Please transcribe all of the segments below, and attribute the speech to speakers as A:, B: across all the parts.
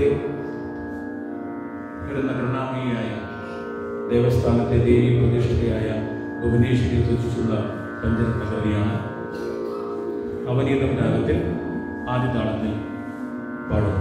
A: ആനന്ദത്തെ കിടന്ന കരുണാമയിയായ ദേവസ്ഥാനത്തെ ദേവി പ്രതിഷ്ഠയായ ഭുവനേശ്വരി സൂചിച്ചുള്ള പഞ്ചരത്ന കൃതിയാണ് അവനീതം രാഗത്തിൽ ആദ്യ താളത്തിൽ പാടും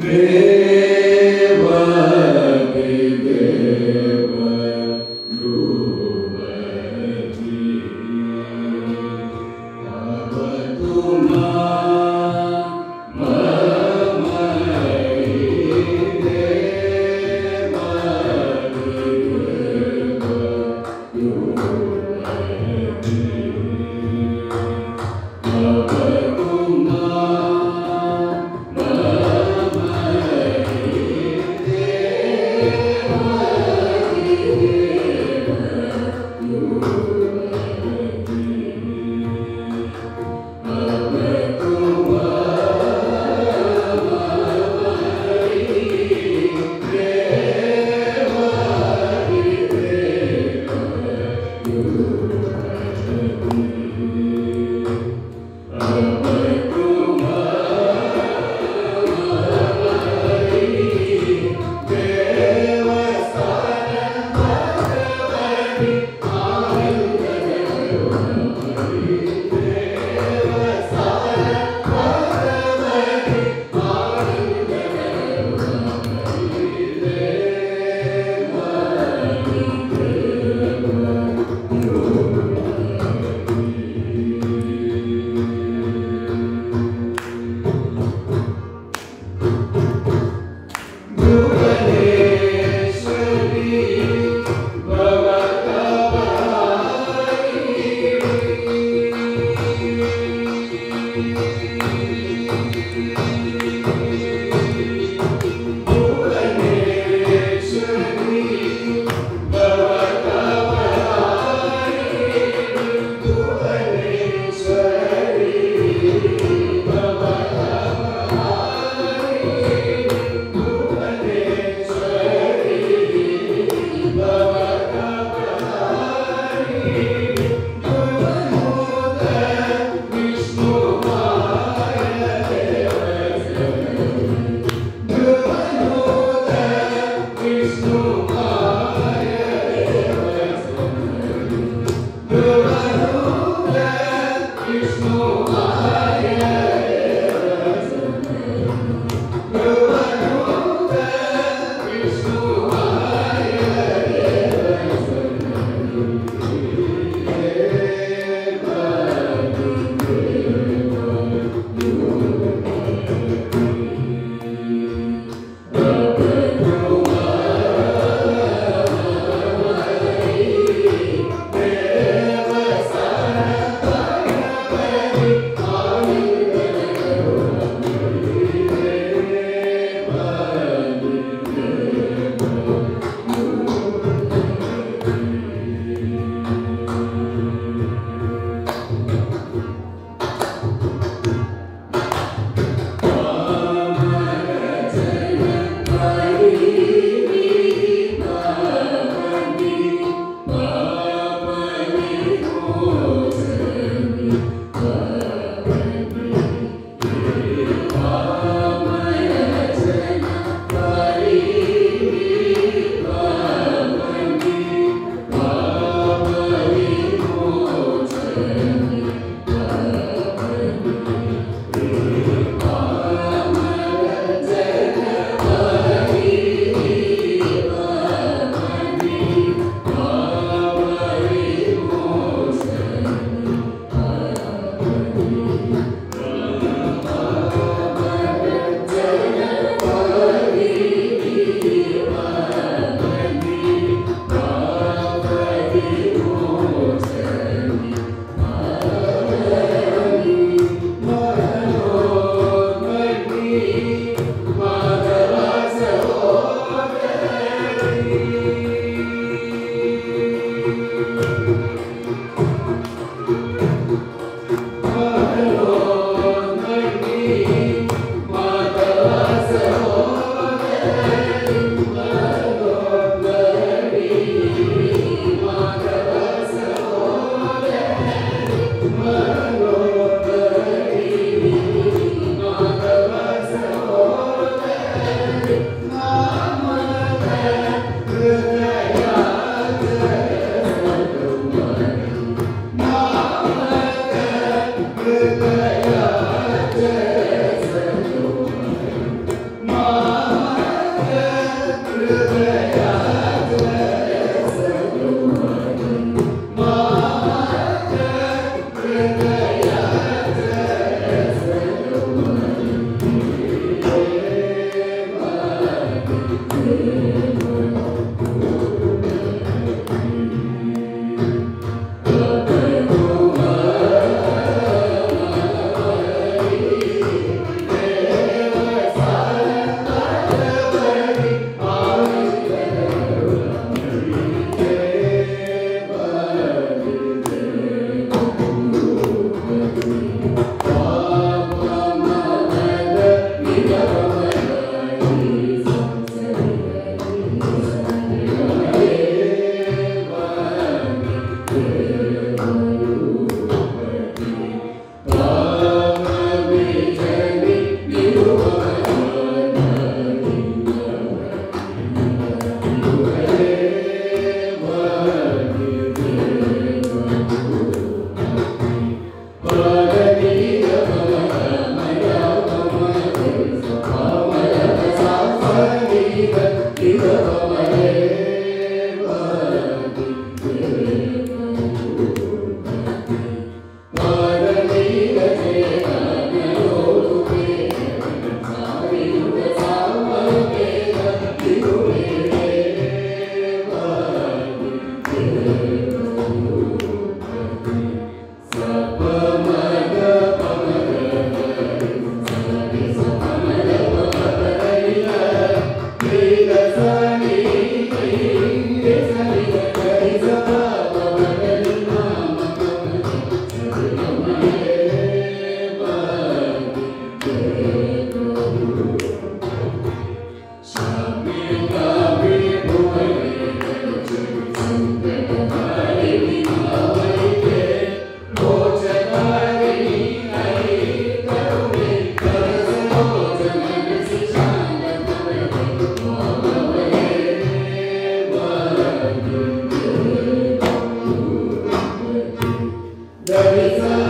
B: Deus.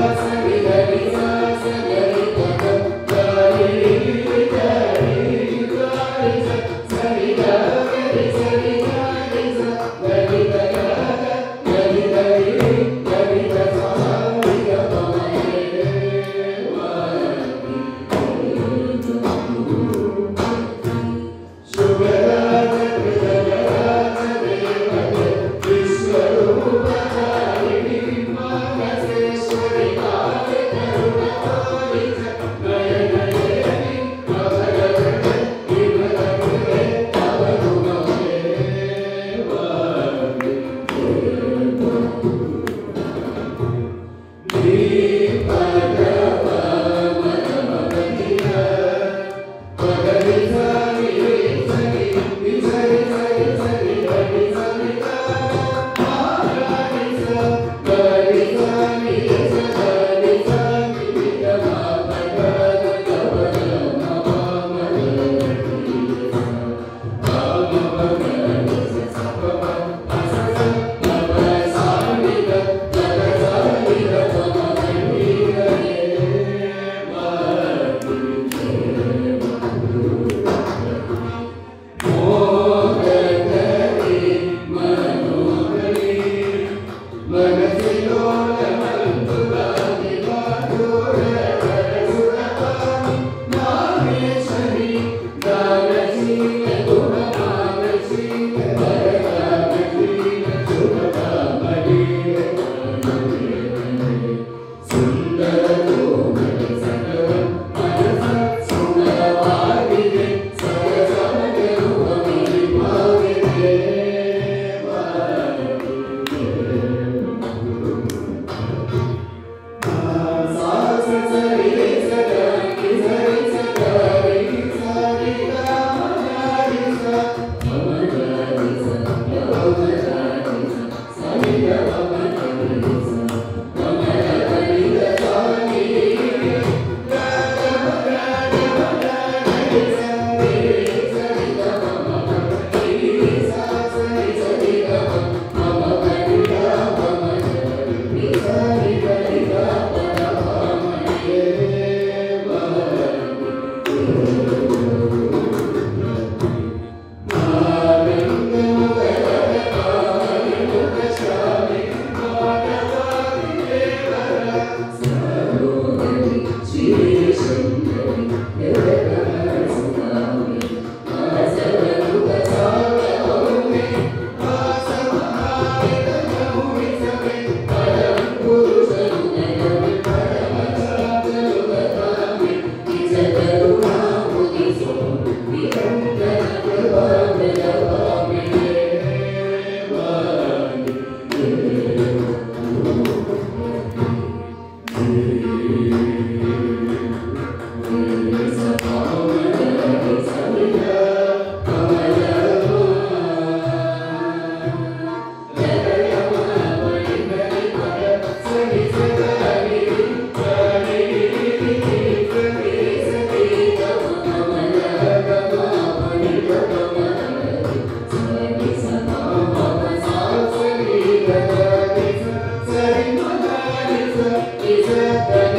B: Jesus, Jesus.